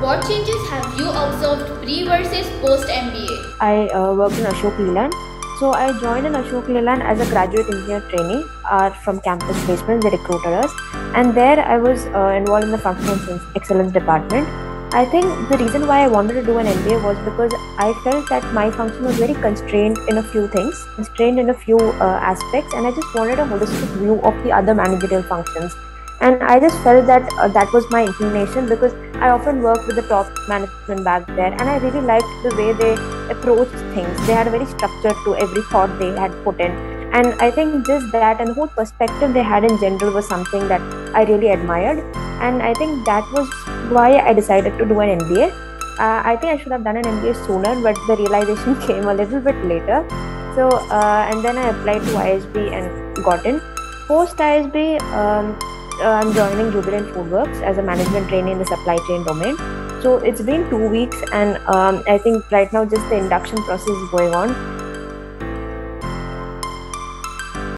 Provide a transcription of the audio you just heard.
What changes have you observed pre versus post MBA? I uh, worked in Ashok Leland. So I joined in Ashok Leland as a graduate engineer trainee uh, from campus placement, they recruited us. And there I was uh, involved in the functional excellence department. I think the reason why I wanted to do an MBA was because I felt that my function was very constrained in a few things, constrained in a few uh, aspects, and I just wanted a holistic view of the other managerial functions and i just felt that uh, that was my inclination because i often worked with the top management back there and i really liked the way they approached things. They had a very structure to every thought they had put in. And i think just that and the whole perspective they had in general was something that i really admired. And i think that was why i decided to do an mba uh, i think i should have done an mba sooner but the realization came a little bit later. So uh, and then i applied to isb and got in. Post isb um, uh, I'm joining Jubilant Foodworks as a management trainee in the supply chain domain. So it's been two weeks, and um, I think right now just the induction process is going on.